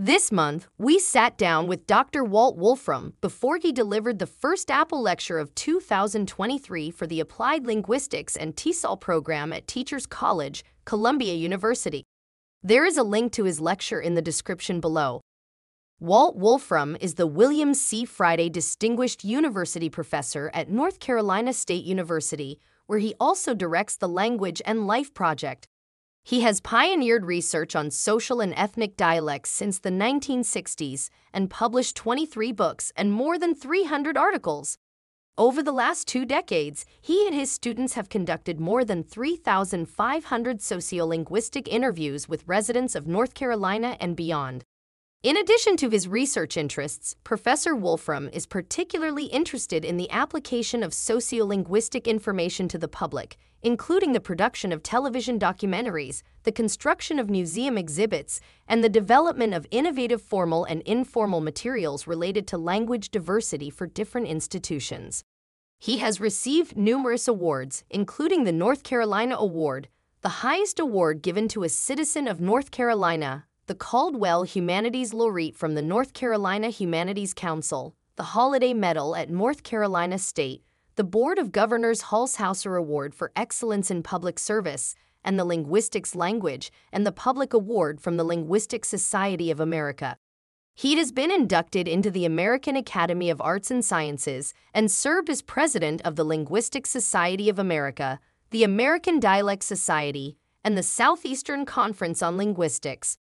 This month, we sat down with Dr. Walt Wolfram before he delivered the first Apple Lecture of 2023 for the Applied Linguistics and TESOL program at Teachers College, Columbia University. There is a link to his lecture in the description below. Walt Wolfram is the William C. Friday Distinguished University Professor at North Carolina State University, where he also directs the Language and Life Project. He has pioneered research on social and ethnic dialects since the 1960s and published 23 books and more than 300 articles. Over the last two decades, he and his students have conducted more than 3,500 sociolinguistic interviews with residents of North Carolina and beyond. In addition to his research interests, Professor Wolfram is particularly interested in the application of sociolinguistic information to the public, including the production of television documentaries, the construction of museum exhibits, and the development of innovative formal and informal materials related to language diversity for different institutions. He has received numerous awards, including the North Carolina Award, the highest award given to a citizen of North Carolina, the Caldwell Humanities Laureate from the North Carolina Humanities Council, the Holladay Medal at North Carolina State, the Board of Governors Holshouser Award for Excellence in Public Service, and the Linguistics Language and the Public Award from the Linguistic Society of America. He has been inducted into the American Academy of Arts and Sciences and served as president of the Linguistic Society of America, the American Dialect Society, and the Southeastern Conference on Linguistics.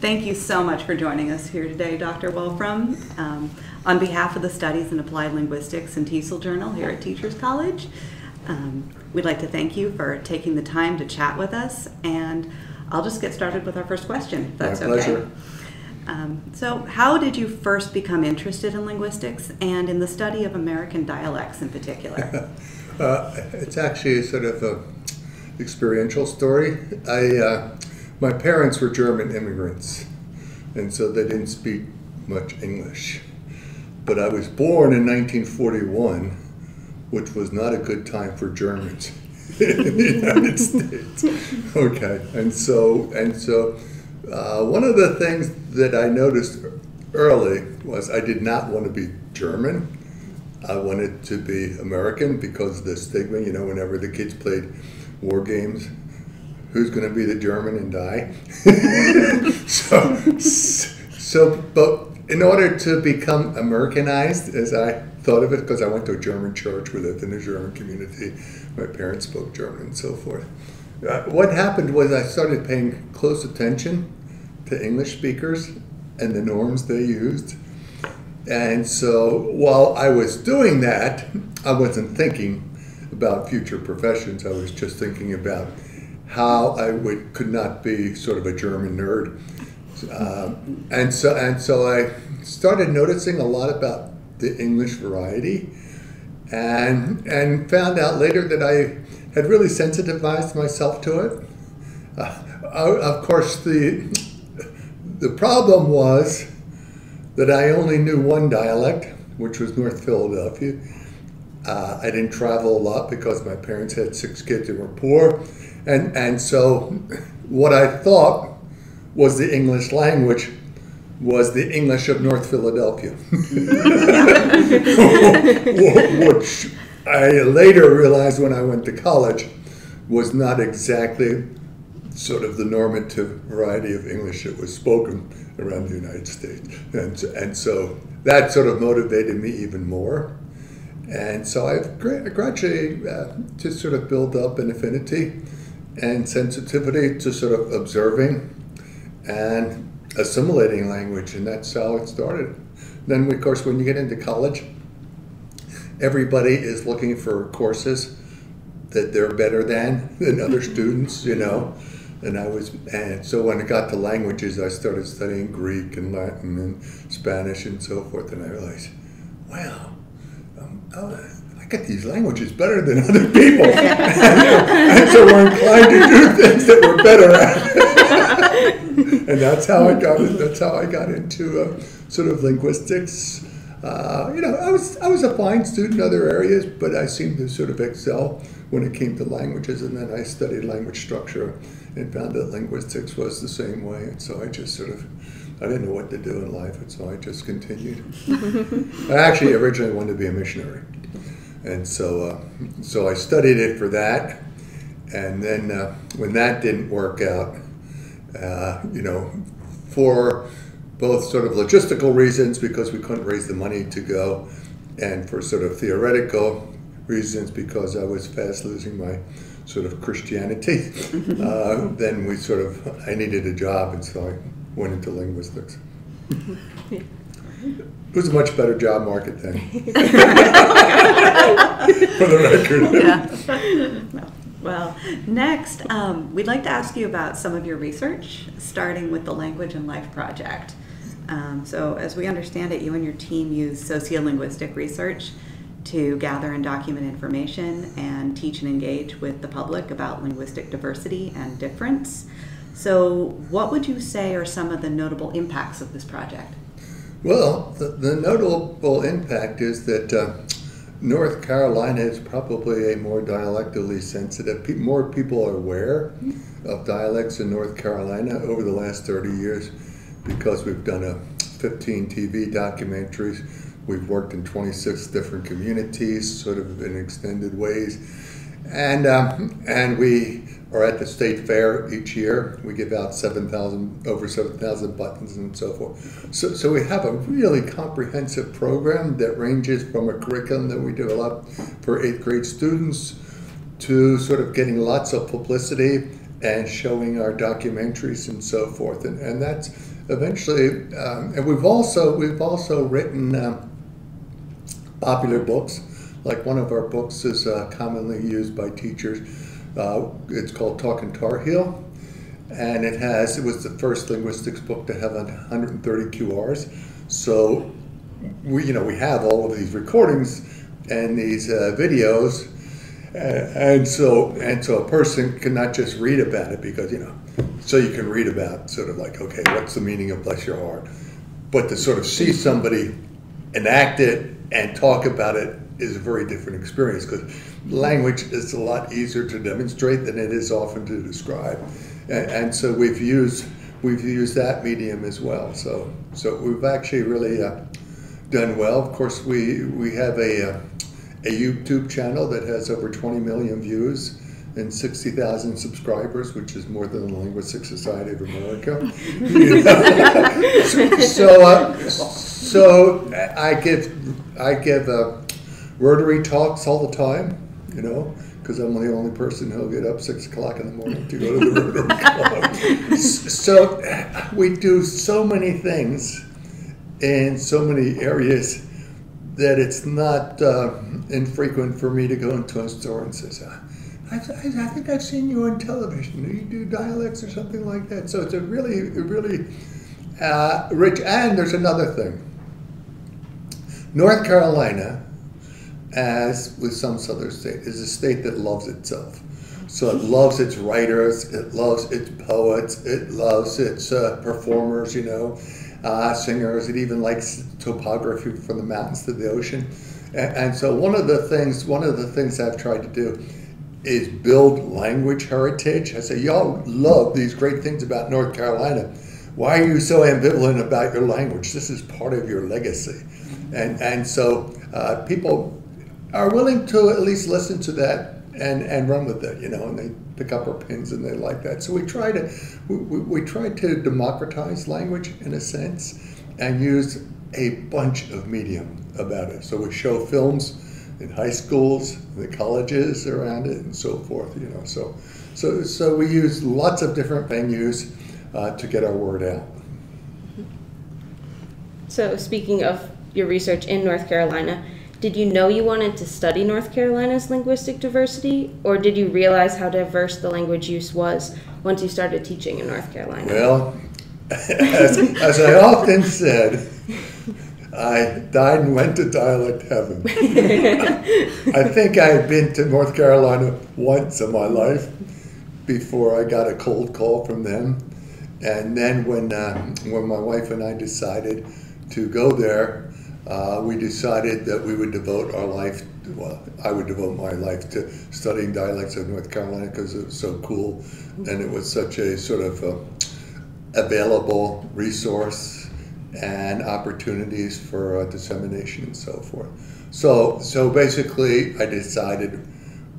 Thank you so much for joining us here today, Dr. Wolfram. Um, on behalf of the Studies in Applied Linguistics and TESOL Journal here at Teachers College, um, we'd like to thank you for taking the time to chat with us. And I'll just get started with our first question, if that's My okay. pleasure. Um, so, how did you first become interested in linguistics and in the study of American dialects in particular? Uh, it's actually sort of a experiential story. I, uh, my parents were German immigrants, and so they didn't speak much English. But I was born in 1941, which was not a good time for Germans in the United States. Okay, and so and so, uh, one of the things that I noticed early was I did not want to be German. I wanted to be American because the stigma, you know, whenever the kids played war games, who's going to be the German and die? so, so, but in order to become Americanized, as I thought of it, because I went to a German church, we lived in a German community, my parents spoke German and so forth. Uh, what happened was I started paying close attention to English speakers and the norms they used. And so while I was doing that, I wasn't thinking about future professions. I was just thinking about how I would could not be sort of a German nerd. Um, and so and so I started noticing a lot about the English variety, and and found out later that I had really sensitized myself to it. Uh, of course, the the problem was that I only knew one dialect, which was North Philadelphia. Uh, I didn't travel a lot because my parents had six kids and were poor. And, and so what I thought was the English language was the English of North Philadelphia, which I later realized when I went to college was not exactly sort of the normative variety of English that was spoken around the United States. And, and so that sort of motivated me even more. And so I've gradually uh, just sort of built up an affinity and sensitivity to sort of observing and assimilating language, and that's how it started. Then, of course, when you get into college, everybody is looking for courses that they're better than than other students, you know. And I was, and so when it got to languages, I started studying Greek and Latin and Spanish and so forth, and I realized, wow, oh, I get these languages better than other people, and so we're inclined to do things that we're better at. and that's how I got. That's how I got into uh, sort of linguistics. Uh, you know, I was I was a fine student in other areas, but I seemed to sort of excel when it came to languages. And then I studied language structure and found that linguistics was the same way. And so I just sort of, I didn't know what to do in life, and so I just continued. I actually originally wanted to be a missionary, and so uh, so I studied it for that. And then uh, when that didn't work out, uh, you know, for both sort of logistical reasons because we couldn't raise the money to go, and for sort of theoretical reasons because I was fast losing my sort of Christianity. uh, then we sort of I needed a job, and so I went into linguistics. It was a much better job market then. For the record. Yeah. Well, next, um, we'd like to ask you about some of your research, starting with the Language and Life Project. Um, so, as we understand it, you and your team use sociolinguistic research to gather and document information and teach and engage with the public about linguistic diversity and difference. So, what would you say are some of the notable impacts of this project? Well, the, the notable impact is that uh, North Carolina is probably a more dialectally sensitive. Pe- more people are aware of dialects in North Carolina over the last 30 years because we've done a 15 TV documentaries. We've worked in 26 different communities, sort of in extended ways, and um, and we are at the state fair each year. We give out 7,000 over 7,000 buttons and so forth. So, so we have a really comprehensive program that ranges from a curriculum that we develop for eighth grade students to sort of getting lots of publicity and showing our documentaries and so forth. And, and that's eventually, um, and we've also we've also written um, popular books. Like one of our books is uh, commonly used by teachers. Uh, it's called Talking Tar Heel, and it has it was the first linguistics book to have 130 QRs. So we you know we have all of these recordings and these uh, videos. And so, and so, a person cannot just read about it because you know so you can read about sort of like, okay, what's the meaning of bless your heart? But to sort of see somebody enact it and talk about it is a very different experience because language is a lot easier to demonstrate than it is often to describe. And, and so we've used we've used that medium as well. So so we've actually really uh, done well. Of course, we we have a uh, a YouTube channel that has over 20 million views and 60,000 subscribers, which is more than the Linguistic Society of America. so, uh, so I give I give uh, Rotary talks all the time, you know, because I'm the only person who'll get up six o'clock in the morning to go to the Rotary Club. so we do so many things in so many areas that it's not uh, infrequent for me to go into a store and say, I, I, think I've seen you on television. You do dialects or something like that. So it's a really, really uh, rich. And there's another thing. North Carolina, as with some southern states, is a state that loves itself. So it loves its writers, it loves its poets, it loves its uh, performers, you know, uh, singers. It even likes topography from the mountains to the ocean. And, and so one of the things, one of the things I've tried to do is build language heritage. I say, y'all love these great things about North Carolina. Why are you so ambivalent about your language? This is part of your legacy. And, and so uh, people are willing to at least listen to that and, and run with it, you know, and they pick up our pins and they like that. So we try to, we, we, we try to democratize language in a sense and use a bunch of medium about it. So we show films in high schools, the colleges around it, and so forth. You know, so so so we use lots of different venues uh, to get our word out. So speaking of your research in North Carolina, did you know you wanted to study North Carolina's linguistic diversity, or did you realize how diverse the language use was once you started teaching in North Carolina? Well, as, as I often said. I died and went to dialect heaven. I think I had been to North Carolina once in my life before I got a cold call from them. And then when, uh, when my wife and I decided to go there, uh, we decided that we would devote our life well, I would devote my life to studying dialects of North Carolina because it was so cool and it was such a sort of uh, available resource and opportunities for uh, dissemination and so forth. So, so basically, I decided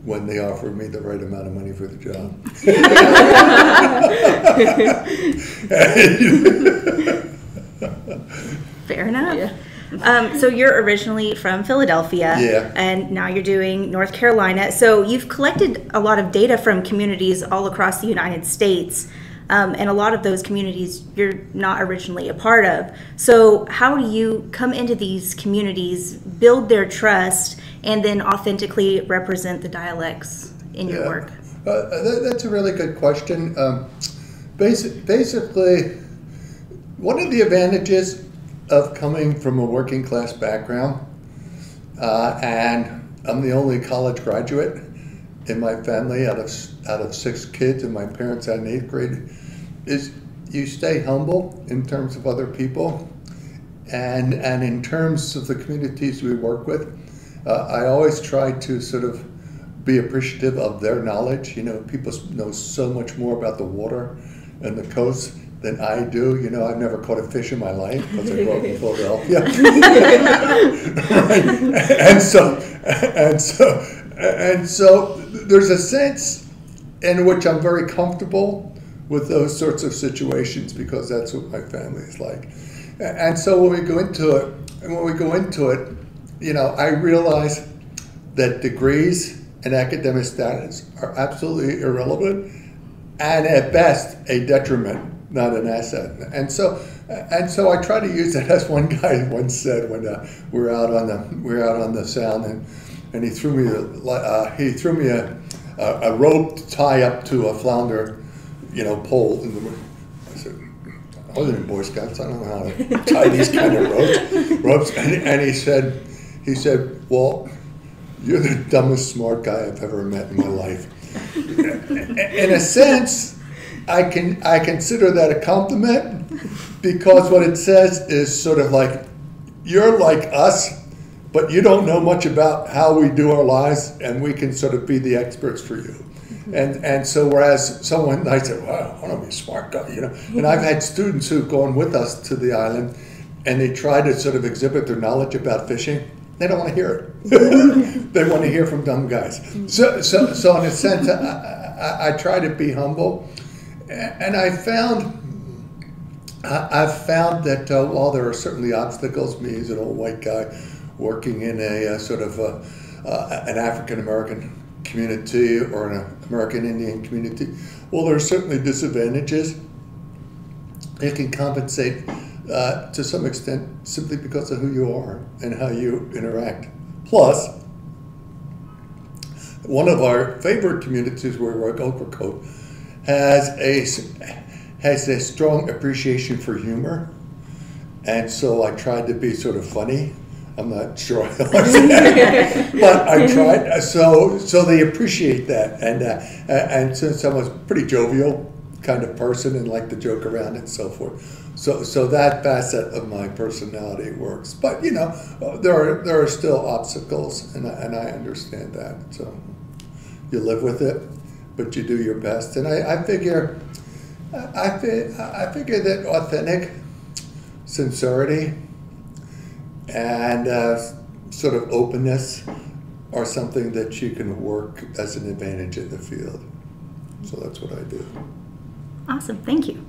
when they offered me the right amount of money for the job. Fair enough. Yeah. Um, so you're originally from Philadelphia, yeah. and now you're doing North Carolina. So you've collected a lot of data from communities all across the United States, um, and a lot of those communities you're not originally a part of. So how do you come into these communities, build their trust, and then authentically represent the dialects in your yeah. work? Uh, that, that's a really good question. Um, basic, basically, one of the advantages of coming from a working class background, uh, and I'm the only college graduate in my family out of out of six kids, and my parents had an eighth grade. Is you stay humble in terms of other people, and and in terms of the communities we work with. Uh, I always try to sort of be appreciative of their knowledge. You know, people know so much more about the water and the coast than I do. You know, I've never caught a fish in my life because I grew up in Philadelphia. and so, and so, and so, there's a sense in which I'm very comfortable with those sorts of situations because that's what my family is like. And so when we go into it, and when we go into it, you know, I realize that degrees and academic status are absolutely irrelevant and at best a detriment not an asset. And so, and so I try to use that as one guy once said when uh, we're out on the we're out on the sound, and, and he threw me a, uh, he threw me a, a, a, rope to tie up to a flounder, you know, pole. The, I said, I wasn't in Boy Scouts. I don't know how to tie these kind of ropes. ropes. And, and he said, he said, well, you're the dumbest smart guy I've ever met in my life. in a sense I can I consider that a compliment because what it says is sort of like you're like us, but you don't know much about how we do our lives, and we can sort of be the experts for you. And and so whereas someone I said, well, I want to be a smart guy, you know. And I've had students who've gone with us to the island, and they try to sort of exhibit their knowledge about fishing. They don't want to hear it. they want to hear from dumb guys. So so so in a sense, I, I, I try to be humble and I found I've found that uh, while there are certainly obstacles, me as an old white guy working in a, a sort of a, uh, an African American community or an American Indian community, well, there are certainly disadvantages. It can compensate uh, to some extent simply because of who you are and how you interact. Plus, one of our favorite communities where we work, Ocracoke, has a has a strong appreciation for humor, and so I tried to be sort of funny. I'm not sure I was, but I tried. Uh, so so they appreciate that, and uh, uh, and since I'm a pretty jovial kind of person and like to joke around and so forth. So, so that facet of my personality works, but you know, uh, there are there are still obstacles, and I, and I understand that. So, you live with it but you do your best. And I, I figure, I, I figure that authentic sincerity and uh, sort of openness are something that you can work as an advantage in the field. So that's what I do. Awesome, thank you.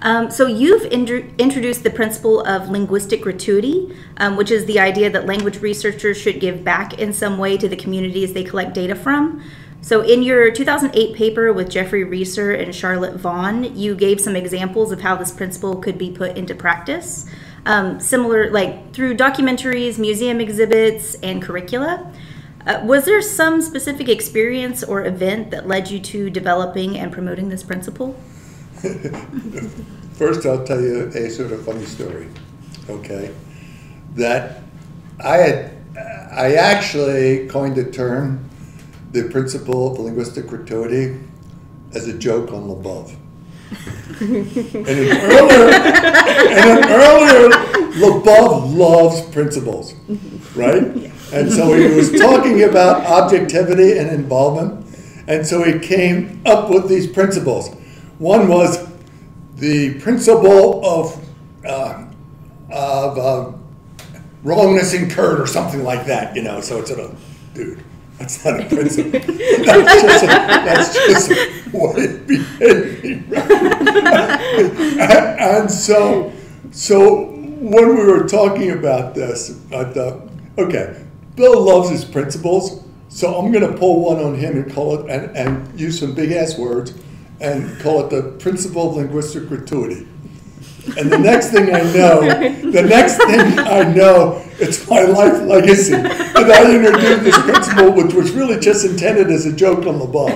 Um, so you've introduced the principle of linguistic gratuity, um, which is the idea that language researchers should give back in some way to the communities they collect data from. So, in your 2008 paper with Jeffrey Reaser and Charlotte Vaughn, you gave some examples of how this principle could be put into practice. Um, similar, like through documentaries, museum exhibits, and curricula. Uh, was there some specific experience or event that led you to developing and promoting this principle? First, I'll tell you a sort of funny story. Okay, that I had, I actually coined the term the principle of linguistic gratuity as a joke on Labov. And an earlier, and an earlier, Labov loves principles, right? And so he was talking about objectivity and involvement, and so he came up with these principles. One was the principle of uh, of uh, wrongness incurred or something like that, you know. So it's sort of, dude, that's not a principle. that's just a, that's just way of behaving. and, and so, so when we were talking about this, I thought, okay, Bill loves his principles, so I'm going to pull one on him and call it and, and use some big ass words and call it the principle of linguistic gratuity. And the next thing I know, the next thing I know, it's my life legacy. And I introduced this principle, which was really just intended as a joke on Labov.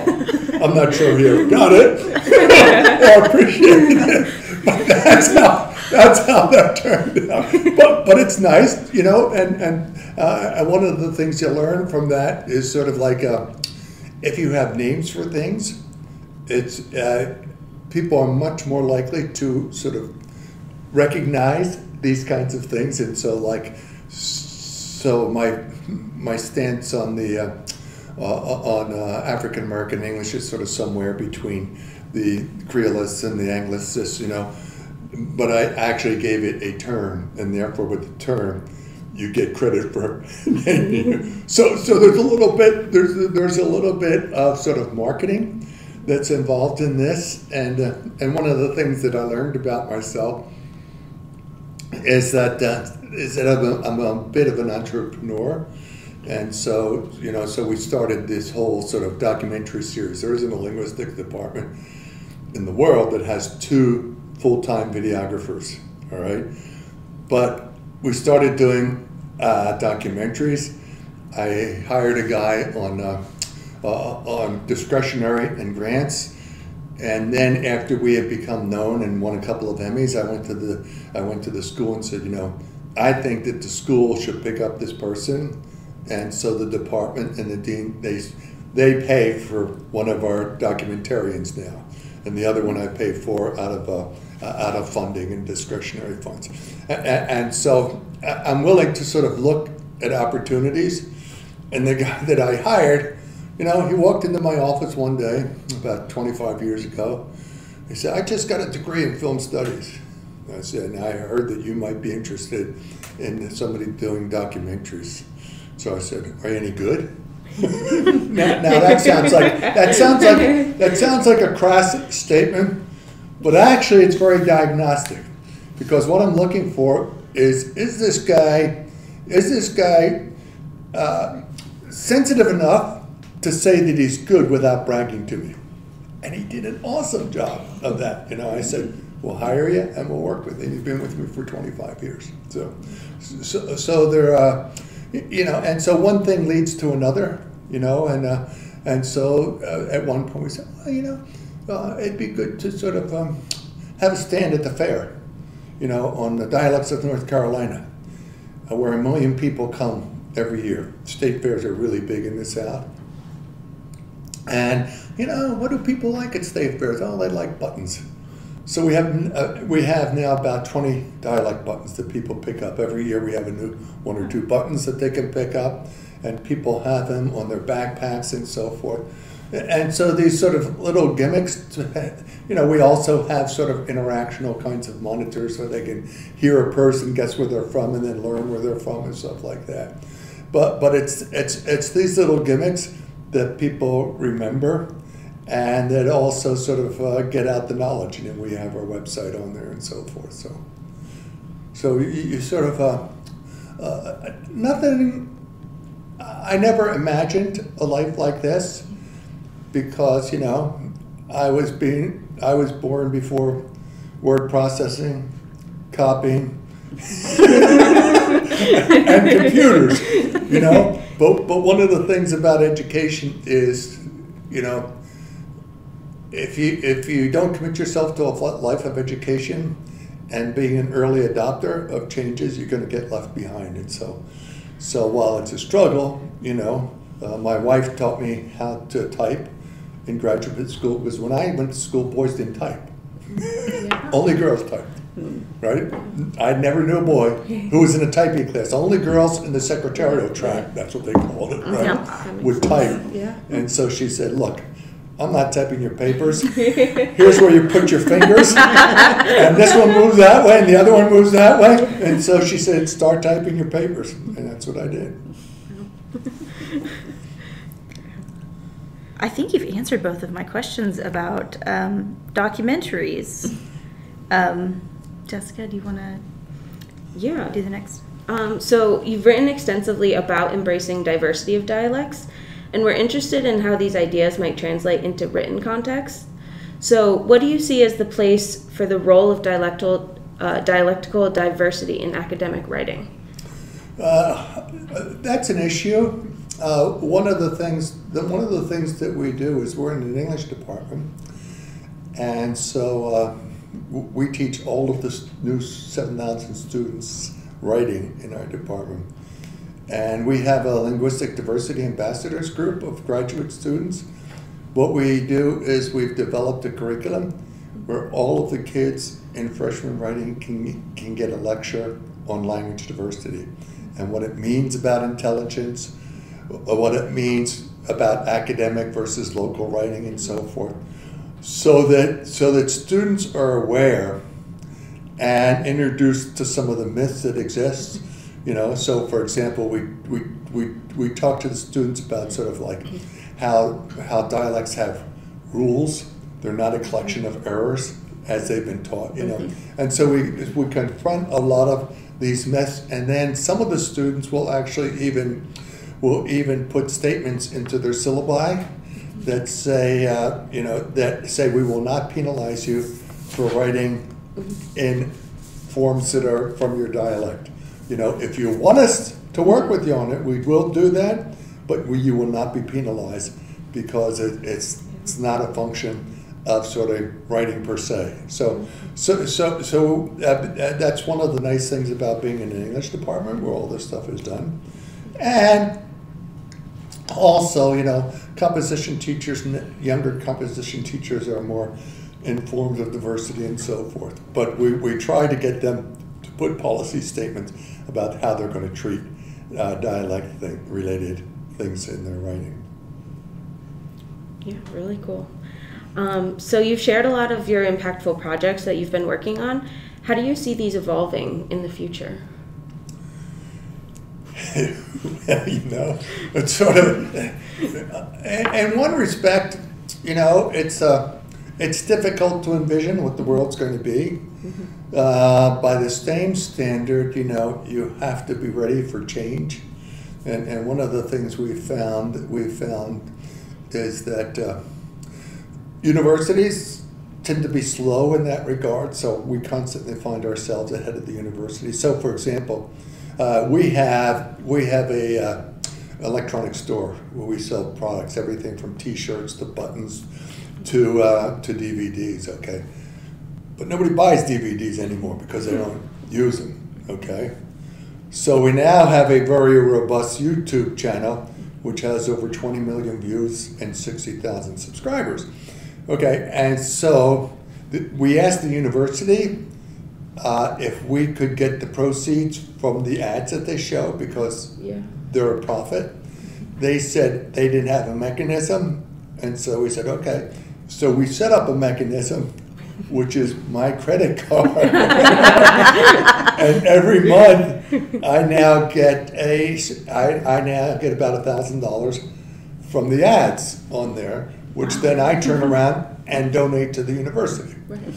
I'm not sure he ever got it or appreciated it, but that's how that's how that turned out. But but it's nice, you know. And and uh, one of the things you learn from that is sort of like uh, if you have names for things, it's uh, people are much more likely to sort of recognize these kinds of things, and so like, so my my stance on the uh, uh, on uh, African American English is sort of somewhere between the Creolists and the Anglicists, you know. But I actually gave it a term, and therefore with the term, you get credit for. so so there's a little bit there's there's a little bit of sort of marketing that's involved in this, and uh, and one of the things that I learned about myself is that uh, is that I'm a, I'm a bit of an entrepreneur, and so you know, so we started this whole sort of documentary series. There isn't a linguistic department in the world that has two full-time videographers. All right, but we started doing uh, documentaries. I hired a guy on uh, uh, on discretionary and grants and then after we had become known and won a couple of Emmys, I went to the I went to the school and said, you know, I think that the school should pick up this person, and so the department and the dean they they pay for one of our documentarians now, and the other one I pay for out of uh, out of funding and discretionary funds, and, and so I'm willing to sort of look at opportunities, and the guy that I hired you know, he walked into my office one day about 25 years ago. He said, I just got a degree in film studies. I said, and I heard that you might be interested in somebody doing documentaries. So I said, Are you any good? now, now, that sounds like that sounds like that sounds like a crass statement, but actually it's very diagnostic because what I'm looking for is is this guy is this guy uh, sensitive enough to say that he's good without bragging to me. And he did an awesome job of that. You know, I said, we'll hire you and we'll work with you. He's been with me for 25 years. So, so, so there, uh, you know, and so one thing leads to another, you know, and, uh, and so uh, at one point we said, well, you know, uh, it'd be good to sort of um, have a stand at the fair, you know, on the dialects of North Carolina, uh, where a million people come every year. State fairs are really big in the South. And you know, what do people like at state fairs? Oh, they like buttons. So we have uh, we have now about twenty dialect buttons that people pick up every year. We have a new one or two buttons that they can pick up, and people have them on their backpacks and so forth. And so these sort of little gimmicks, to, you know, we also have sort of interactional kinds of monitors so they can hear a person, guess where they're from, and then learn where they're from and stuff like that. But but it's it's it's these little gimmicks that people remember and that also sort of uh, get out the knowledge. And we have our website on there and so forth. So, so you, you sort of uh, uh, nothing. I never imagined a life like this because you know I was being I was born before word processing, copying, and computers. You know, but but one of the things about education is, you know, if you if you don't commit yourself to a life of education and being an early adopter of changes, you're going to get left behind. And so, so while it's a struggle, you know, uh, my wife taught me how to type in graduate school because when I went to school, boys didn't type. Only girls typed, right? I never knew a boy who was in a typing class. Only girls in the secretarial track, that's what they called it, Yeah. right? Would type. Yeah. And so she said, look, I'm not typing your papers. Here's where you put your fingers. And this one moves that way and the other one moves that way. And so she said, start typing your papers. And that's what I did. I think you've answered both of my questions about um, documentaries. Um, Jessica, do you want to Yeah. do the next? Um, so you've written extensively about embracing diversity of dialects, and we're interested in how these ideas might translate into written context. So, what do you see as the place for the role of dialectal uh, dialectical diversity in academic writing? Uh, that's an issue. Uh, one of the things that one of the things that we do is we're in an English department, and so uh, w- we teach all of the new seven thousand students writing in our department, and we have a linguistic diversity ambassadors group of graduate students. What we do is we've developed a curriculum where all of the kids in freshman writing can, can get a lecture on language diversity and what it means about intelligence, what it means about academic versus local writing and so forth. So that so that students are aware and introduced to some of the myths that exist. You know, so for example, we we, we, we talk to the students about sort of like how how dialects have rules. They're not a collection of errors as they've been taught. You know, mm-hmm. and so we we confront a lot of these myths, and then some of the students will actually even will even put statements into their syllabi that say, uh, you know, that say we will not penalize you for writing in forms that are from your dialect. You know, if you want us to work with you on it, we will do that, but we, you will not be penalized because it, it's it's not a function of sort of writing per se. So, so, so, so uh, that's one of the nice things about being in an English department where all this stuff is done, and also, you know, composition teachers, younger composition teachers are more informed of diversity and so forth. But we, we try to get them to put policy statements about how they're going to treat uh, dialect thing, related things in their writing. Yeah, really cool. Um, so you've shared a lot of your impactful projects that you've been working on. How do you see these evolving in the future? Well, you know, it's sort of, in, in one respect, you know, it's uh, it's difficult to envision what the world's going to be. Uh, by the same standard, you know, you have to be ready for change. And, and one of the things we found we found is that uh, universities tend to be slow in that regard. So we constantly find ourselves ahead of the university. So, for example, uh, we have we have a uh, electronic store where we sell products, everything from T-shirts to buttons to uh, to DVDs. Okay, but nobody buys DVDs anymore because they don't use them. Okay, so we now have a very robust YouTube channel which has over 20 million views and 60,000 subscribers. Okay, and so we asked the university uh, if we could get the proceeds from the ads that they show because Yeah. they're a profit. They said they didn't have a mechanism, and so we said, okay. So we set up a mechanism, which is my credit card. and every month, I now get a, I, I now get about a thousand dollars from the ads on there, which then I turn around and donate to the university.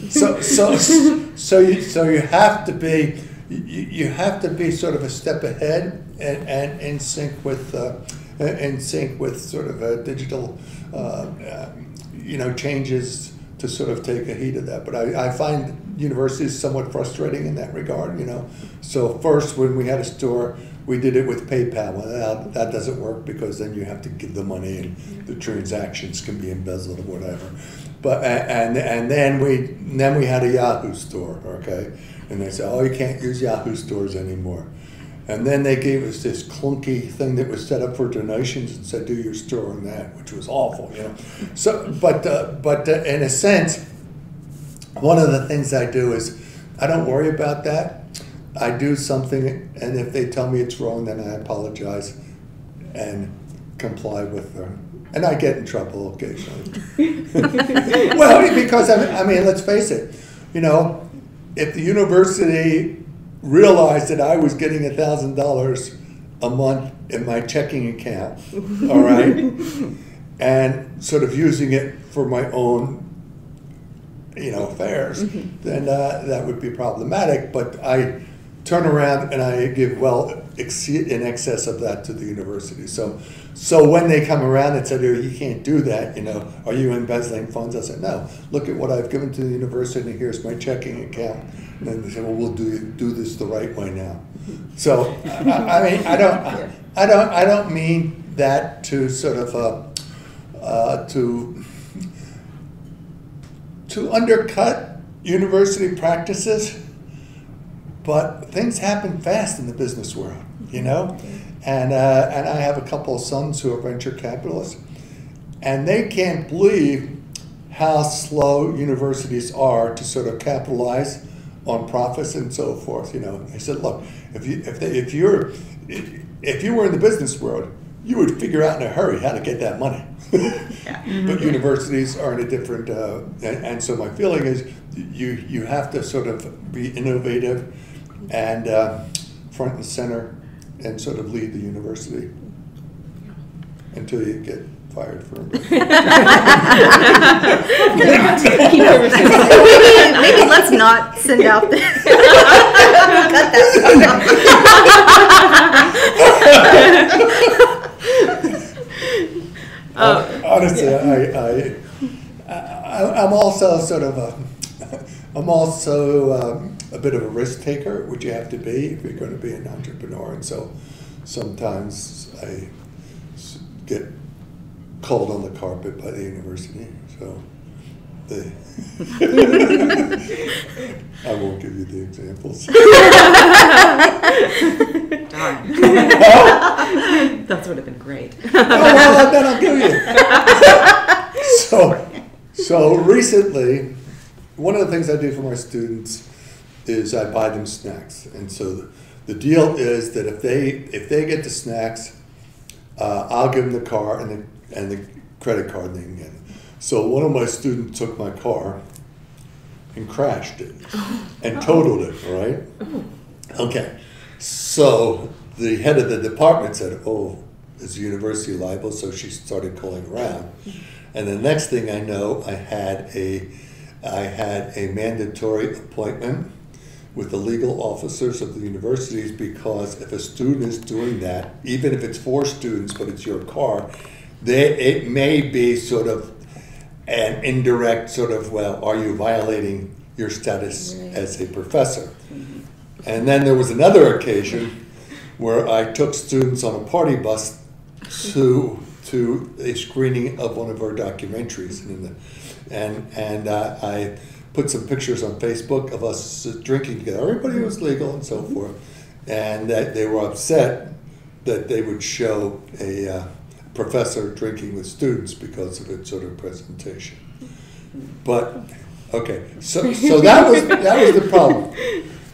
So, so, so you, so you have to be, you, you have to be sort of a step ahead and, and in sync with, uh, in sync with sort of a digital, uh, uh, you know, changes to sort of take a heat of that. But I, I find universities somewhat frustrating in that regard, you know. So first, when we had a store, we did it with PayPal. Well, that, that doesn't work because then you have to give the money and the transactions can be embezzled or whatever. But and and then we then we had a Yahoo store, okay, and they said, oh, you can't use Yahoo stores anymore. And then they gave us this clunky thing that was set up for donations and said, do your store on that, which was awful, you know. So, but uh, but uh, in a sense, one of the things I do is I don't worry about that. I do something, and if they tell me it's wrong, then I apologize and comply with them. And I get in trouble occasionally. well, because I mean, I mean, let's face it, you know, if the university realized that I was getting a thousand dollars a month in my checking account, all right, and sort of using it for my own, you know, affairs, then uh, that would be problematic. But I turn around and I give well exceed in excess of that to the university. So, so when they come around and say, "Oh, you can't do that," you know, are you embezzling funds? I said, "No. Look at what I've given to the university. Here's my checking account." And then they say, "Well, we'll do do this the right way now." So, I, I mean, I don't, I don't, I don't mean that to sort of uh, uh, to to undercut university practices but things happen fast in the business world, you know. And uh, and I have a couple of sons who are venture capitalists, and they can't believe how slow universities are to sort of capitalize on profits and so forth. You know, I said, look, if you if they, if you're if you were in the business world, you would figure out in a hurry how to get that money. But universities are in a different, uh, and, and so my feeling is you you have to sort of be innovative and uh, front and center and sort of lead the university until you get fired for it. Keep your receipts. maybe, maybe let's not send out the. Cut that. Honestly, I, I, I, I'm also sort of a, I'm also um, a bit of a risk taker, which you have to be if you're going to be an entrepreneur. And so sometimes I get called on the carpet by the university. So they, I won't give you the examples. Darn. That would have been great. oh, well, then I'll give you. so, so recently, one of the things I do for my students is I buy them snacks, and so the deal is that if they if they get the snacks, uh, I'll give them the car and the and the credit card they can get. So one of my students took my car and crashed it and totaled it. Right? Okay. So the head of the department said, "Oh, is the university liable?" So she started calling around, and the next thing I know, I had a, I had a mandatory appointment with the legal officers of the universities because if a student is doing that, even if it's for students, but it's your car, they, it may be sort of an indirect sort of, well, are you violating your status as a professor? Mm-hmm. And then there was another occasion where I took students on a party bus to to a screening of one of our documentaries, and in the, and and uh, I put some pictures on Facebook of us drinking together. Everybody was legal and so forth, and that they were upset that they would show a uh, professor drinking with students because of its sort of presentation. But okay, so so that was that was the problem.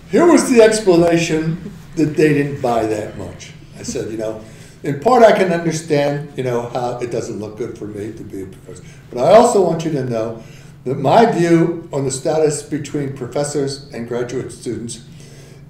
Here was the explanation that they didn't buy that much. I said, you know, in part I can understand, you know, how it doesn't look good for me to be a professor. But I also want you to know that my view on the status between professors and graduate students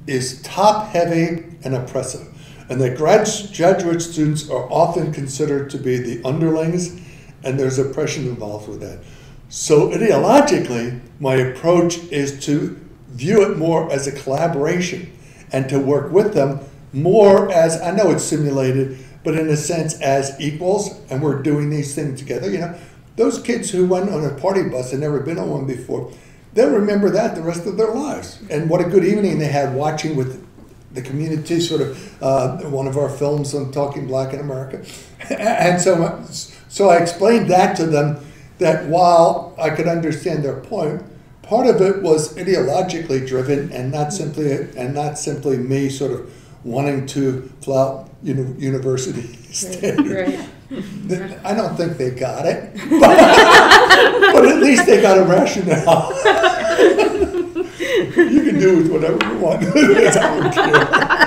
is top heavy and oppressive. And that grad- graduate students are often considered to be the underlings, and there's oppression involved with that. So, ideologically, my approach is to view it more as a collaboration and to work with them more as I know it's simulated, but in a sense as equals, and we're doing these things together. You know, those kids who went on a party bus and never been on one before, they'll remember that the rest of their lives. And what a good evening they had watching with the community, sort of uh, one of our films on Talking Black in America. And so, so I explained that to them that while I could understand their point, part of it was ideologically driven and not simply and not simply me sort of wanting to flout uni- university standards. Right. I don't think they got it, but, but at least they got a rationale. you can do with whatever you want. I don't care.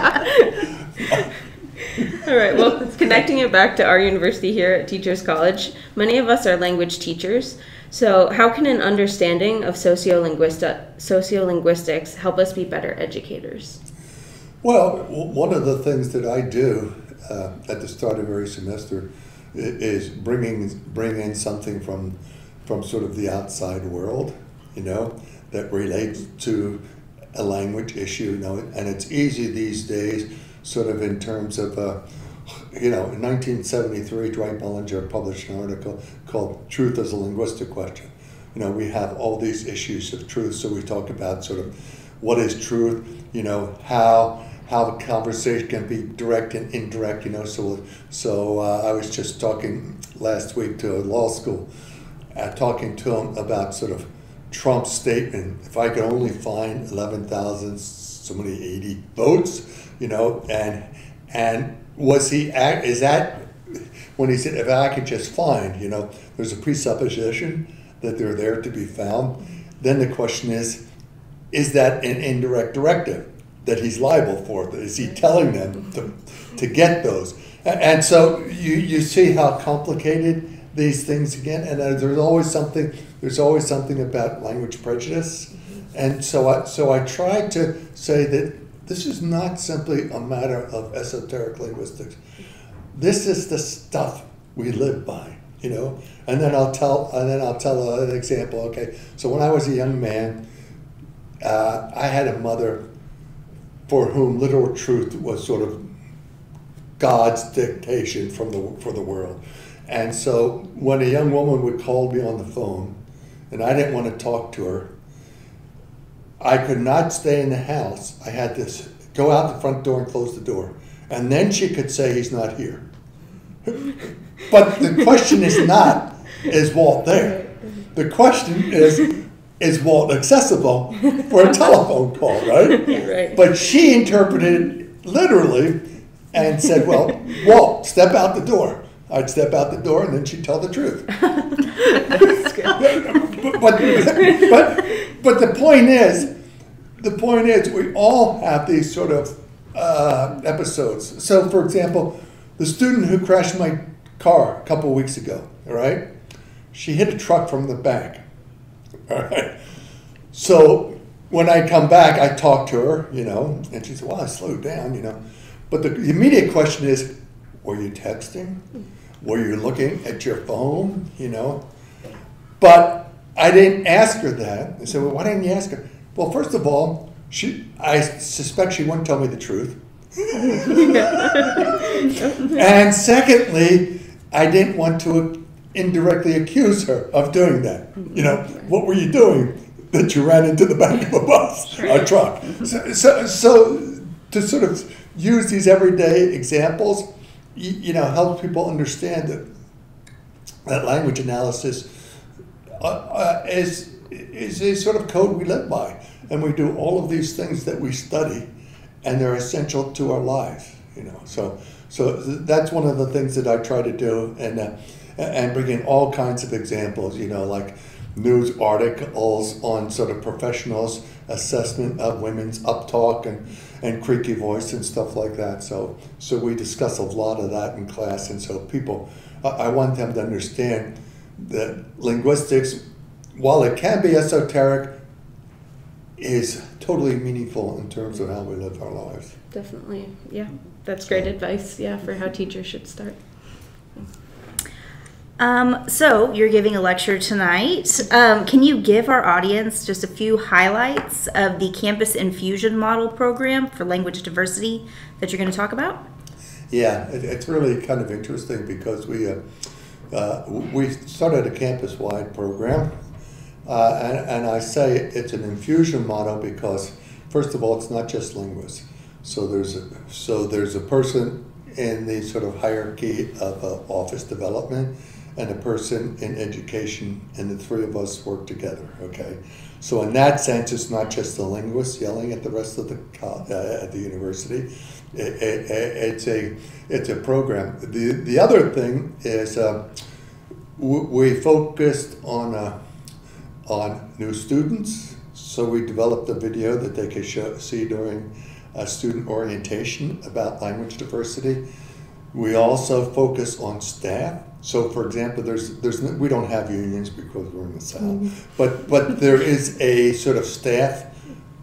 All right, well, connecting it back to our university here at Teachers College, many of us are language teachers. So, how can an understanding of sociolinguisti- sociolinguistics help us be better educators? Well, one of the things that I do uh, at the start of every semester is bringing bring in something from from sort of the outside world, you know, that relates to a language issue, you know, and it's easy these days, sort of in terms of. Uh, you know, in 1973, Dwight Bolinger published an article called Truth as a Linguistic Question. You know, we have all these issues of truth, so we talk about sort of what is truth, you know, how how the conversation can be direct and indirect, you know. So, so uh, I was just talking last week to a law school, uh, talking to them about sort of Trump's statement. If I could only find eleven thousand, so many eighty votes, you know, and and was he? Is that when he said, if I could just find, you know, there's a presupposition that they're there to be found. Then the question is, is that an indirect directive that he's liable for? Is he telling them to, to get those? And, so you, you see how complicated these things again, and uh, there's always something. There's always something about language prejudice, and so I so I tried to say that this is not simply a matter of esoteric linguistics. This is the stuff we live by, you know. And then I'll tell, and then I'll tell an example. Okay, so when I was a young man, uh, I had a mother for whom literal truth was sort of God's dictation from the for the world. And so when a young woman would call me on the phone, and I didn't want to talk to her, I could not stay in the house. I had to go out the front door and close the door. And then she could say he's not here. but the question is not, is Walt there? The question is, is Walt accessible for a telephone call, right? Right. But she interpreted it literally and said, well, Walt, step out the door. I'd step out the door and then she'd tell the truth. but, but, but, but the point is, the point is, we all have these sort of uh, episodes. So, for example, the student who crashed my car a couple weeks ago, all right, she hit a truck from the back, all right. So when I come back, I talk to her, you know, and she said, "Well, I slowed down, you know." But the immediate question is, were you texting? Were you looking at your phone? You know, but I didn't ask her that. I said, "Well, why didn't you ask her?" Well, first of all, she I suspect she wouldn't tell me the truth. and secondly, I didn't want to indirectly accuse her of doing that. You know, what were you doing that you ran into the back of a bus, a truck? So, so, so to sort of use these everyday examples, you, you know, helps people understand that that language analysis uh, uh, is is a sort of code we live by, and we do all of these things that we study, and they're essential to our lives. You know, so so that's one of the things that I try to do, and uh, and bring in all kinds of examples. You know, like news articles on sort of professionals' assessment of women's uptalk and and creaky voice and stuff like that. So so we discuss a lot of that in class, and so people, I, I want them to understand that linguistics while it can be esoteric, is totally meaningful in terms of how we live our lives. Definitely. Yeah. Mm-hmm. That's great advice. Yeah, for how teachers should start. Um, so you're giving a lecture tonight. Um, can you give our audience just a few highlights of the Campus Infusion Model program for language diversity that you're going to talk about? Yeah, it, it's really kind of interesting because we uh, uh, we started a campus-wide program, uh, and, and I say it's an infusion model because first of all, it's not just linguists. So there's a, so there's a person in the sort of hierarchy of uh, office development and a person in education, and the three of us work together. Okay, so in that sense, it's not just the linguist yelling at the rest of the uh, at the university. It, it, it's a it's a program. The the other thing is uh, we focused on uh, on new students. so we developed a video that they could show, see during a student orientation about language diversity. We also focus on staff. So, for example, there's there's we don't have unions because we're in the south, mm-hmm. but but there is a sort of staff.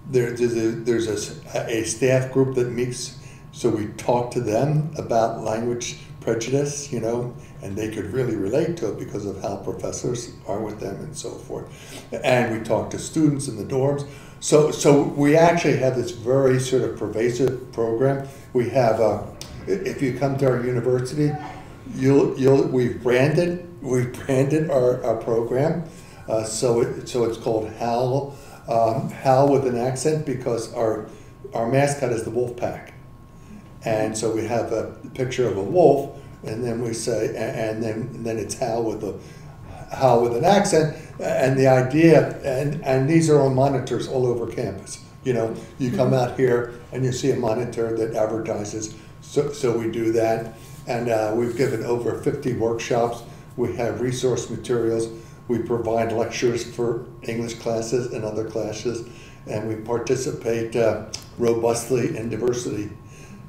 There, there's a, there's a, a staff group that meets, so we talk to them about language prejudice, you know, and they could really relate to it because of how professors are with them and so forth. And we talk to students in the dorms. So, so we actually have this very sort of pervasive program. We have, uh, if you come to our university, you'll, you'll, we've branded, we've branded our, our program. Uh, so, it, so it's called HOWL, um, HOWL with an accent because our, our mascot is the wolf pack. And so we have a picture of a wolf, and then we say, and then and then it's Howl with a Howl with an accent, and the idea, and and these are on monitors all over campus. You know, you come mm-hmm. out here and you see a monitor that advertises. So so we do that, and uh, we've given over 50 workshops. We have resource materials. We provide lectures for English classes and other classes, and we participate uh, robustly in diversity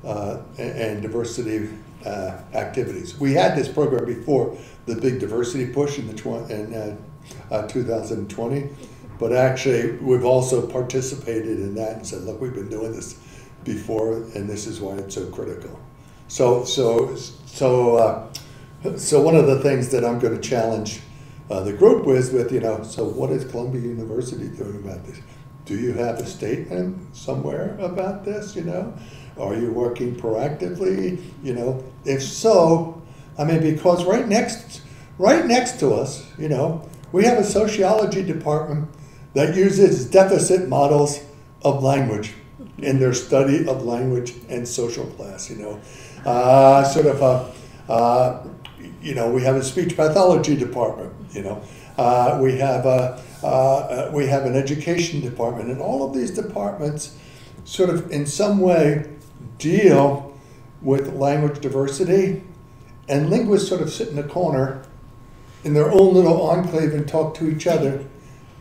uh, and diversity uh, activities. We had this program before the big diversity push in the tw- in uh, 2020, but actually we've also participated in that and said, look, we've been doing this before, and this is why it's so critical. So so so uh, so one of the things that I'm going to challenge uh, the group with, with you know, so what is Columbia University doing about this? Do you have a statement somewhere about this? You know, are you working proactively? You know, if so, I mean, because right next, right next to us, you know, we have a sociology department that uses deficit models of language in their study of language and social class. You know, uh, sort of a, uh, you know, we have a speech pathology department. You know, uh, we have a uh, we have an education department, and all of these departments, sort of in some way, deal with language diversity, and linguists sort of sit in a corner in their own little enclave and talk to each other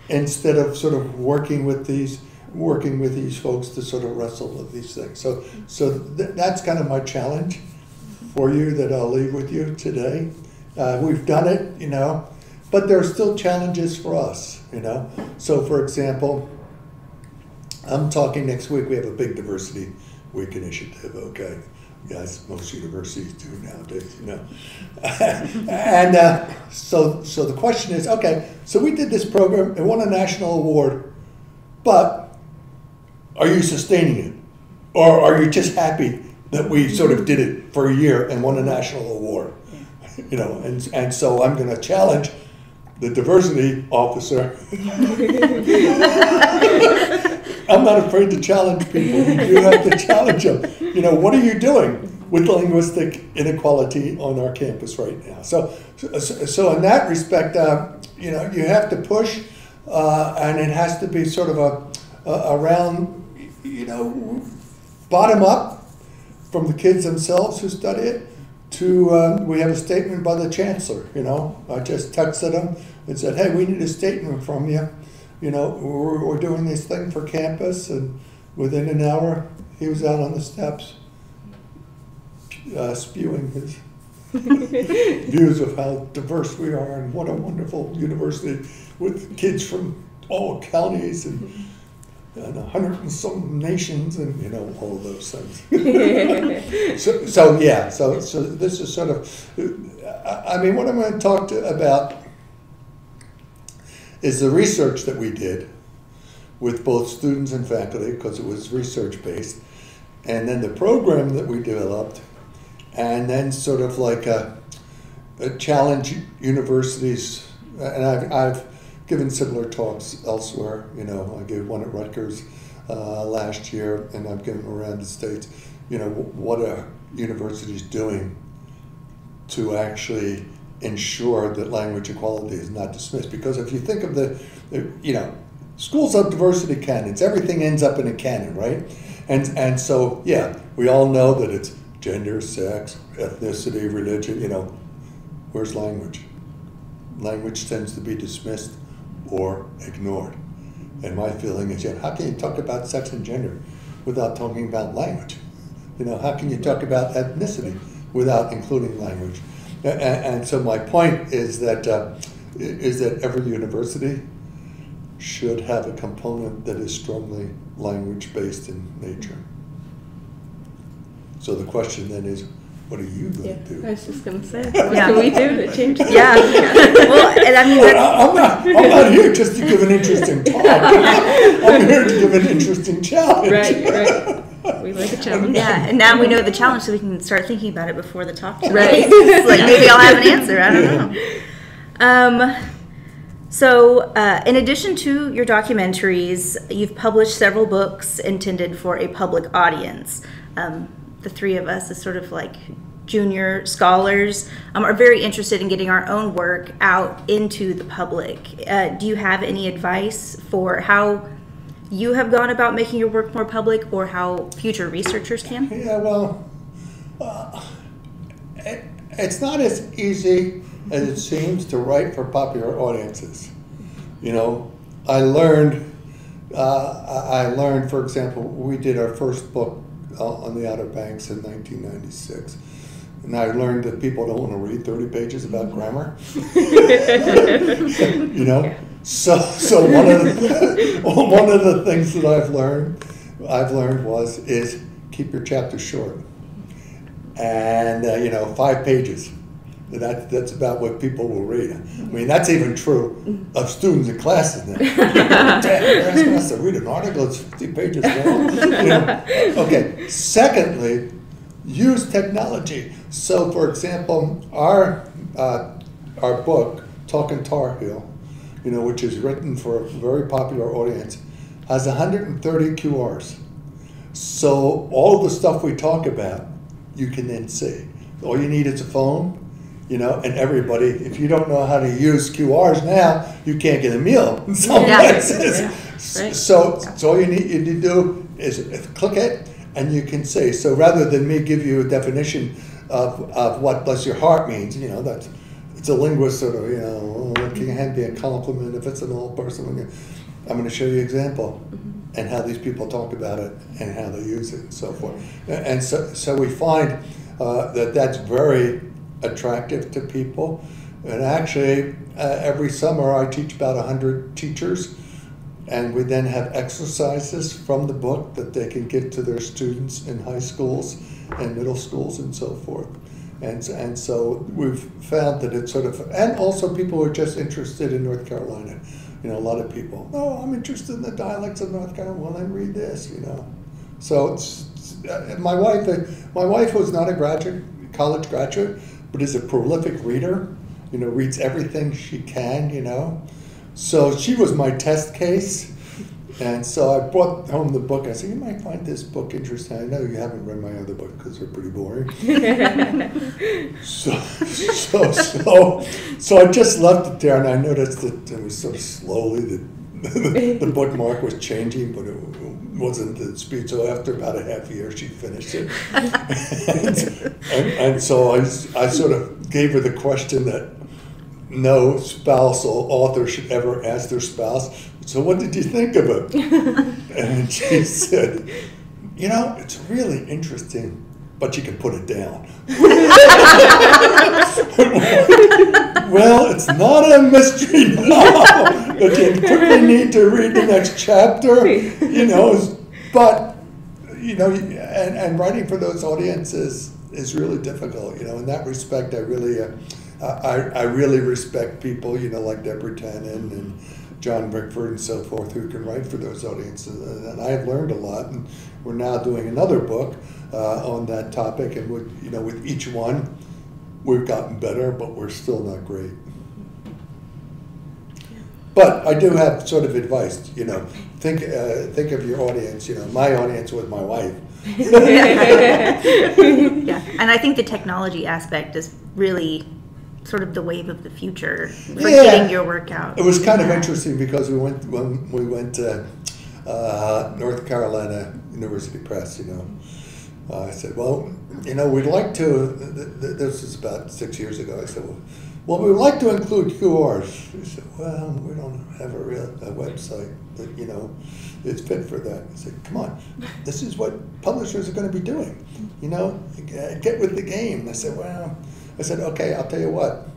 instead of sort of working with these working with these folks to sort of wrestle with these things. So so th- that's kind of my challenge for you that I'll leave with you today. Uh, we've done it, you know, but there are still challenges for us, you know. So for example, I'm talking next week. We have a big diversity week initiative, okay? Yes, most universities do nowadays, you know. and uh, so, so the question is, okay, so we did this program and won a national award, but are you sustaining it? Or are you just happy that we sort of did it for a year and won a national award? You know, and, and so I'm going to challenge the diversity officer I'm not afraid to challenge people. You have to challenge them. You know, what are you doing with linguistic inequality on our campus right now? So, so, so in that respect, uh, you know, you have to push, uh, and it has to be sort of a, a around, you know, bottom up from the kids themselves who study it. To uh, we have a statement by the chancellor. You know, I just texted him and said, "Hey, we need a statement from you." you know, we're, we're doing this thing for campus, and within an hour, he was out on the steps uh, spewing his views of how diverse we are and what a wonderful university with kids from all counties and, and a hundred and some nations and you know all of those things. so, so yeah, so so this is sort of, I mean, what I'm going to talk to about is the research that we did with both students and faculty because it was research based, and then the program that we developed, and then sort of like a, a challenge universities. And I've, I've given similar talks elsewhere. You know, I gave one at Rutgers uh, last year, and I've given around the states. You know, what are universities doing to actually ensure that language equality is not dismissed. Because if you think of the, the you know, schools have diversity canons. Everything ends up in a canon, right? And and so yeah, we all know that it's gender, sex, ethnicity, religion. You know, where's language? Language tends to be dismissed or ignored. And my feeling is, yeah, how can you talk about sex and gender without talking about language? You know, how can you talk about ethnicity without including language? And, and so my point is that uh, is that every university should have a component that is strongly language based in nature. So the question then is, what are you going Yeah, to do? I was just gonna say, what Yeah. can we do to change that? Yeah. well, and I mean, But that's, I- I'm not, I'm not here just to give an interesting talk. I'm here to give an interesting challenge. Right, right. We like a challenge. yeah, and now we know the challenge, so we can start thinking about it before the talk. tonight. Right. Like maybe I'll have an answer. I don't know. Um, so, uh, in addition to your documentaries, you've published several books intended for a public audience. Um, the three of us, as sort of like junior scholars, um, are very interested in getting our own work out into the public. Uh, do you have any advice for how you have gone about making your work more public, or how future researchers can? Yeah, well, uh, it, it's not as easy as it seems to write for popular audiences. You know, I learned, uh, I learned, for example, we did our first book on the Outer Banks in 1996. And I learned that people don't want to read 30 pages about grammar. you know? So, so one of the one of the things that I've learned, I've learned was is keep your chapters short, and uh, you know five pages. That that's about what people will read. I mean that's even true of students in classes now. To read an article that's 50 pages long. You know? Okay. Secondly, use technology. So, for example, our uh, our book, Talking Tar Heel, you know, which is written for a very popular audience, has 130 QRs. So all the stuff we talk about, you can then see. All you need is a phone, you know, and everybody. If you don't know how to use QRs now, you can't get a meal in some Yeah. places. right. So, so all you need, you need to do is click it, and you can see. So rather than me give you a definition of, of what bless your heart means, you know, that's it's a linguist sort of, you know, oh, it can be a compliment if it's an old person. I'm going to show you an example and how these people talk about it and how they use it and so forth. And so, so we find uh, that that's very attractive to people. And actually, uh, every summer I teach about 100 teachers and we then have exercises from the book that they can give to their students in high schools and middle schools and so forth. And, and so we've found that it's sort of, and also people are just interested in North Carolina. You know, a lot of people, oh, I'm interested in the dialects of North Carolina. Well, then read this, you know. So it's, it's- uh, my wife, uh, my wife was not a graduate, college graduate, but is a prolific reader. You know, reads everything she can. You know, so she was my test case. And so I brought home the book. I said, You might find this book interesting. I know you haven't read my other book because they're pretty boring. so, so, so, so I just left it there and I noticed that it was sort of slowly the, the bookmark was changing, but it wasn't the speed. So after about a half year, she finished it. and, and, and so I, I sort of gave her the question that no spouse or author should ever ask their spouse, so what did you think of it? and she said, you know, it's really interesting, but you can put it down. well, it's not a mystery novel, but you quickly need to read the next chapter, you know, but, you know, and, and writing for those audiences is really difficult, you know, in that respect, I really, uh, I, I really respect people, you know, like Deborah Tannen and John Rickford and so forth, who can write for those audiences. And I've learned a lot, and we're now doing another book uh, on that topic. And with, you know, with each one, we've gotten better, but we're still not great. But I do have sort of advice, you know, think uh, think of your audience. You know, my audience was my wife. yeah, and I think the technology aspect is really sort of the wave of the future for Yeah. getting your work out. It was kind of interesting because we went when we went to uh, North Carolina University Press. You know, uh, I said, "Well, you know, we'd like to." Th- th- this is about six years ago. I said, "Well, well, we would like to include QRs. He said, well, we don't have a real a website that, you know, is fit for that. I said, come on, this is what publishers are going to be doing. You know, get with the game. I said, well, I said, okay, I'll tell you what,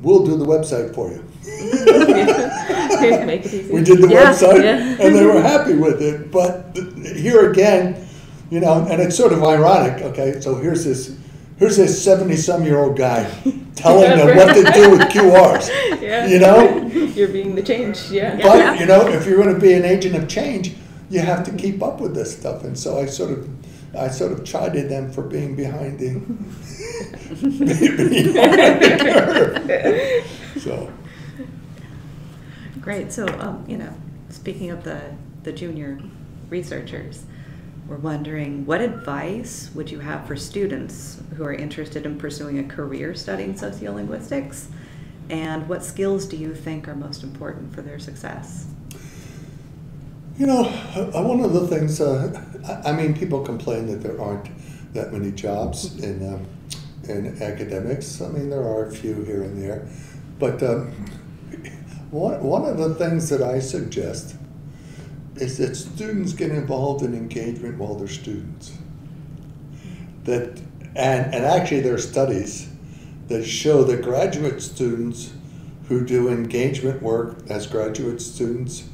we'll do the website for you. Make it easy. We did the Yeah, website, yeah. and they were happy with it. But th- here again, you know, and it's sort of ironic. Okay, so here's this, here's this seventy-some-year-old guy telling them what to do with QRs. Yeah. You know, You're being the change. Yeah. but you know, if you're going to be an agent of change, you have to keep up with this stuff. And so I sort of, I sort of chided them for being behind the, behind the curve. So. Great. So, um, you know, speaking of the, the junior researchers, we're wondering what advice would you have for students who are interested in pursuing a career studying sociolinguistics? And what skills do you think are most important for their success? You know, uh, one of the things, uh, I mean, people complain that there aren't that many jobs in, um, in academics. I mean, there are a few here and there. But um, one, one of the things that I suggest is that students get involved in engagement while they're students. That, and, and actually, there are studies that show that graduate students who do engagement work as graduate students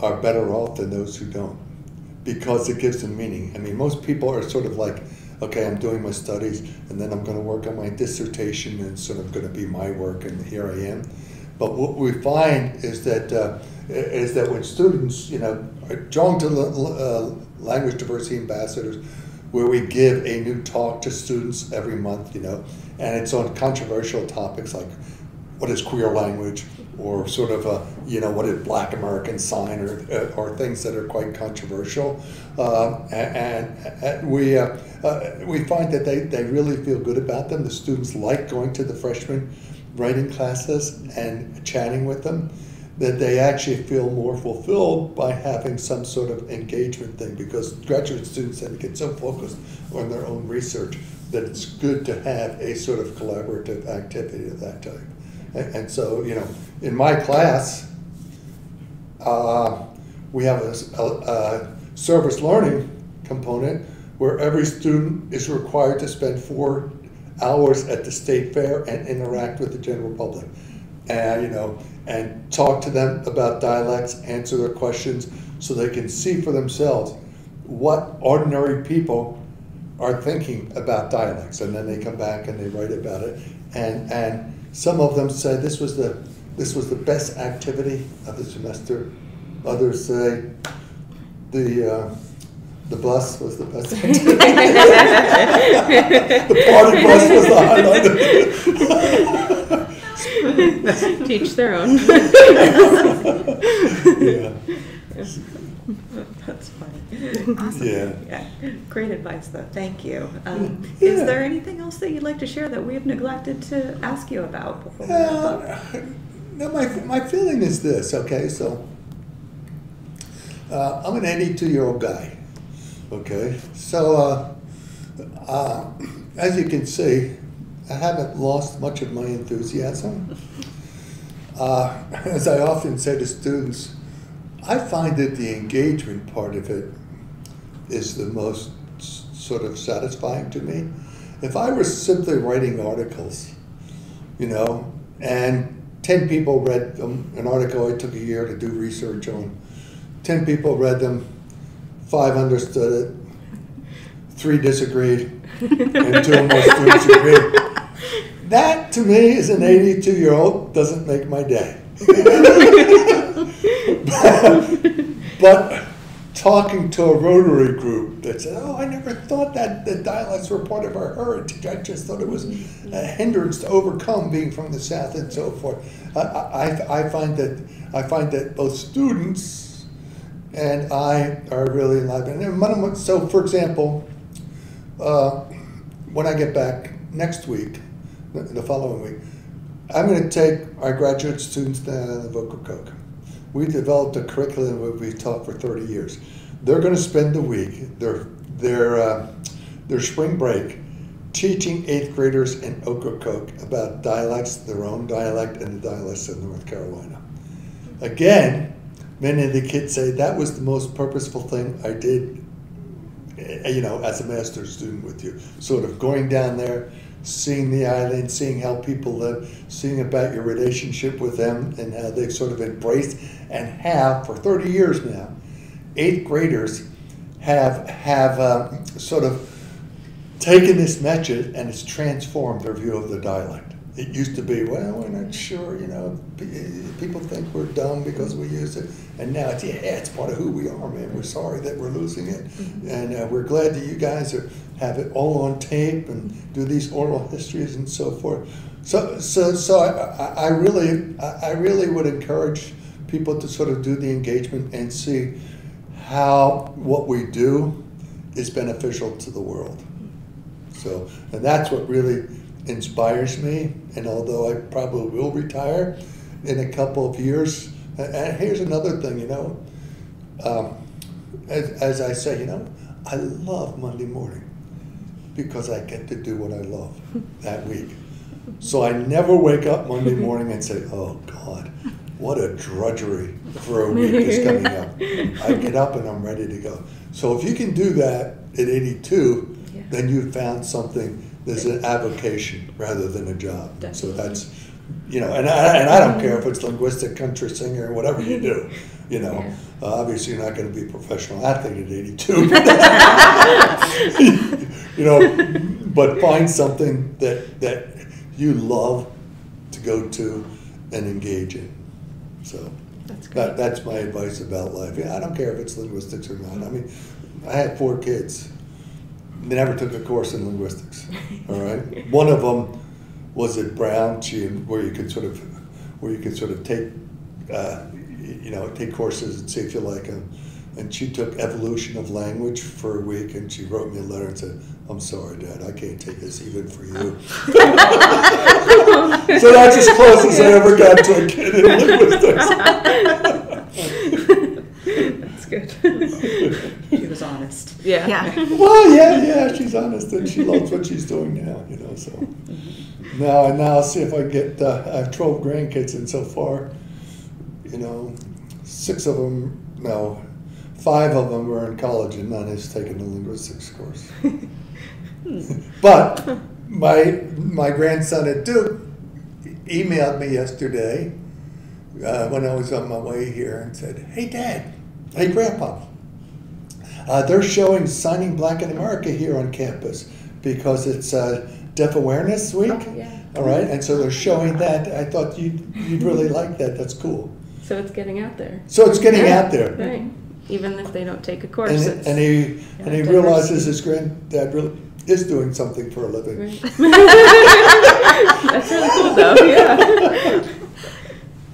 are better off than those who don't because it gives them meaning. I mean, most people are sort of like, okay, I'm doing my studies and then I'm going to work on my dissertation and sort of going to be my work and here I am. But what we find is that uh, is that when students, you know, are drawn to uh, language diversity ambassadors, where we give a new talk to students every month, you know, and it's on controversial topics like what is queer language or sort of a, you know, what is black American sign or, uh, or things that are quite controversial. Um, and, and we, uh, uh, we find that they, they really feel good about them. The students like going to the freshman writing classes and chatting with them. That they actually feel more fulfilled by having some sort of engagement thing because graduate students tend to get so focused on their own research that it's good to have a sort of collaborative activity of that type. And, so, you know, in my class, uh, we have a, a, a service learning component where every student is required to spend four hours at the state fair and interact with the general public. And, you know, and talk to them about dialects, answer their questions so they can see for themselves what ordinary people are thinking about dialects. And then they come back and they write about it. And, and some of them say this was the, this was the best activity of the semester. Others say the, uh, the bus was the best activity. the party bus was the highlight. Teach their own. yeah. That's funny. Awesome. Yeah. Yeah. Great advice, though. Thank you. Um, Yeah. Is there anything else that you'd like to share that we have neglected to ask you about before we wrap up? Uh, no, my, my feeling is this, okay? So, uh, I'm an 82 year old guy, okay? So, uh, uh, as you can see, I haven't lost much of my enthusiasm. Uh, as I often say to students, I find that the engagement part of it is the most sort of satisfying to me. If I were simply writing articles, you know, and 10 people read um, an article I took a year to do research on, 10 people read them, five understood it, three disagreed, and two more students agreed. That to me, as an 82 year old, doesn't make my day. but talking to a Rotary group that said, "Oh, I never thought that the dialects were part of our heritage. I just thought it was a hindrance to overcome being from the South and so forth." I, I, I find that I find that both students and I are really enlivened. And so, for example, uh, when I get back next week, the- the following week, I'm going to take our graduate students down to the Ocracoke. We developed a curriculum that we've taught for 30 years. They're going to spend the week, their, their, uh, their spring break, teaching eighth graders in Ocracoke about dialects, their own dialect, and the dialects of North Carolina. Again, many of the kids say that was the most purposeful thing I did, eh, you know, as a master's student with you. Sort of going down there, seeing the island, seeing how people live, seeing about your relationship with them and how they've sort of embraced and have for 30 years now. Eighth graders have have um, sort of taken this message and it's transformed their view of the dialect. It used to be, well, we're not sure, you know, people think we're dumb because we use it. And now it's, yeah, it's part of who we are, man. We're sorry that we're losing it. Mm-hmm. And uh, we're glad that you guys are, have it all on tape and do these oral histories and so forth. So, so, so I, I really, I really would encourage people to sort of do the engagement and see how what we do is beneficial to the world. So, and that's what really inspires me. And although I probably will retire in a couple of years, and here's another thing, you know, um, as, as I say, you know, I love Monday morning because I get to do what I love that week. So I never wake up Monday morning and say, oh God, what a drudgery for a week is coming up. I get up and I'm ready to go. So if you can do that at 82, yeah. then you've found something that's an avocation rather than a job. Definitely. So that's, you know, and I, and I don't care if it's linguistic, country singer, or whatever you do. You know, yeah. uh, obviously you're not going to be a professional athlete at 82. you know, but find something that that you love to go to and engage in. So that's, that, that's my advice about life. Yeah, I don't care if it's linguistics or not. I mean, I had four kids. They never took a course in linguistics. All right, one of them was at Brown, where you could sort of, where you could sort of take, uh, you know, take courses and see if you like them. And she took evolution of language for a week, and she wrote me a letter and said, "I'm sorry, Dad, I can't take this even for you." so that's as close as I ever got to a kid in linguistics. that's good. she was honest. Yeah. Yeah. Well, yeah, yeah, she's honest, and she loves what she's doing now. You know, so now and now I'll see if I get. Uh, I have 12 grandkids, and so far, you know, six of them. No, five of them were in college, and none has taken a linguistics course. but my my grandson at Duke emailed me yesterday uh, when I was on my way here and said, "Hey, Dad, hey, Grandpa, uh, they're showing Signing Black in America here on campus because it's uh, Deaf Awareness Week. Oh, yeah. All right, and so they're showing that. I thought you'd you'd really like that. That's cool. So it's getting out there. So it's getting yeah. out there. Right. Even if they don't take a course. And, and he and he realizes his granddad really is doing something for a living. Right. that's really cool, though. Yeah.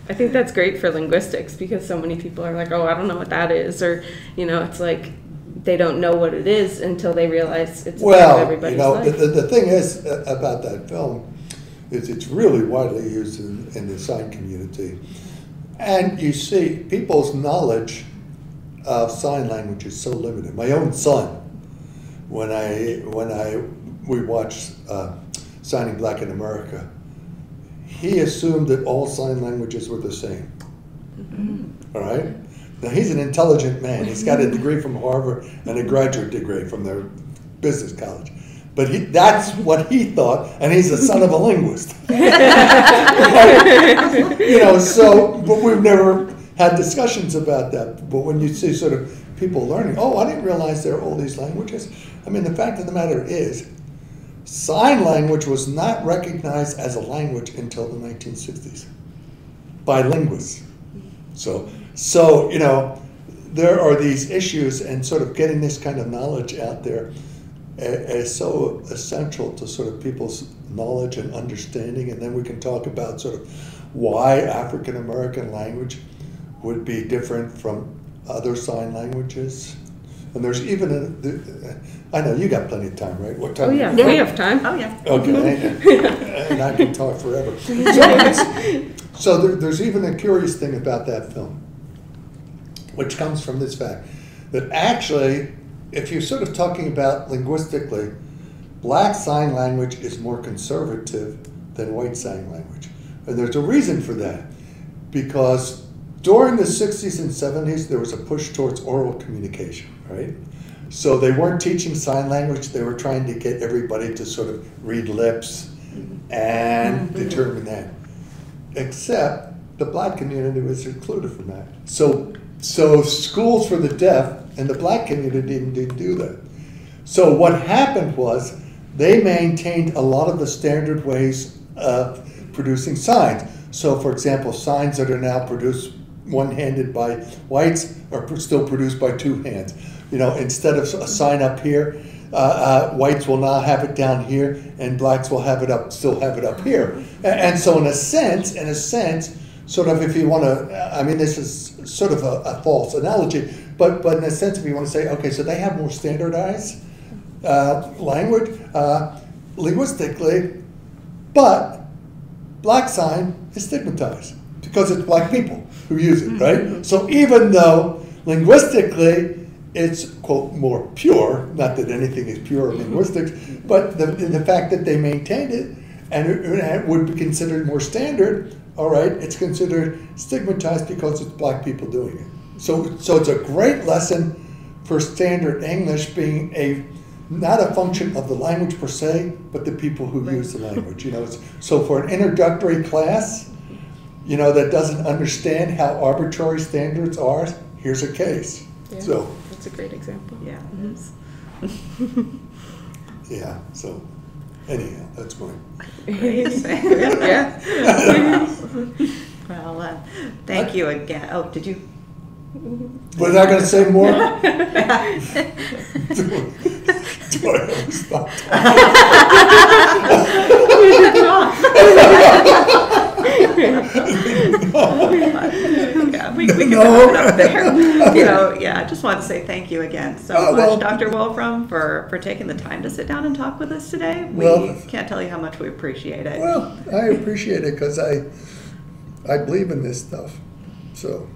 I think that's great for linguistics because so many people are like, "Oh, I don't know what that is," or you know, it's like they don't know what it is until they realize it's well, part of everybody's you know, life. The, the thing is uh, about that film is it's really widely used in, in the sign community, and you see people's knowledge of sign language is so limited. My own son when I when I we watched uh, Signing Black in America, he assumed that all sign languages were the same. Mm-hmm. All right. Now he's an intelligent man. He's got a degree from Harvard and a graduate degree from their business college. But he, that's what he thought, and he's the son of a linguist. you know, so, but we've never had discussions about that. But when you see sort of people learning, oh, I didn't realize there are all these languages. I mean, the fact of the matter is, sign language was not recognized as a language until the 1960s by linguists. So, so you know, there are these issues, and sort of getting this kind of knowledge out there uh, is so essential to sort of people's knowledge and understanding. And then we can talk about sort of why African American language would be different from other sign languages. And there's even a, I know you got plenty of time, right? What time? Oh yeah, we have time. Oh yeah. Okay, mm-hmm. and, and I can talk forever. So, so there, there's even a curious thing about that film, which comes from this fact that actually, if you're sort of talking about linguistically, black sign language is more conservative than white sign language. And there's a reason for that. Because during the 60s and 70s, there was a push towards oral communication, right? So they weren't teaching sign language, they were trying to get everybody to sort of read lips and determine that. Except the black community was excluded from that. So, so schools for the deaf and the black community didn't, didn't do that. So what happened was they maintained a lot of the standard ways of producing signs. So, for example, signs that are now produced one-handed by whites are still produced by two hands. You know, instead of a sign up here, uh, uh, whites will now have it down here, and blacks will have it up, still have it up here. And, so, in a sense, in a sense, sort of, if you want to, I mean, this is sort of a, a false analogy, but but in a sense, if you want to say, okay, so they have more standardized uh, language uh, linguistically, but black sign is stigmatized because it's black people who use it, right? So even though linguistically it's quote more pure, not that anything is pure in linguistics, but the, the fact that they maintained it and it, it would be considered more standard, all right, it's considered stigmatized because it's black people doing it. So, so it's a great lesson for standard English being a not a function of the language per se, but the people who use the language. You know, it's, so for an introductory class, you know, that doesn't understand how arbitrary standards are, here's a case. Yeah. So, That's a great example. Yeah. Mm-hmm. yeah, so anyhow, that's mine. yeah. Well, uh, thank you again. Oh, did you? Was I going to say more? Do I ever stop Yeah, we, we can No. up there. You know, yeah, I just want to say thank you again so Uh, well- much, Dr. Wolfram, for, for taking the time to sit down and talk with us today. We Well- can't tell you how much we appreciate it. Well, I appreciate it because I, I believe in this stuff. So,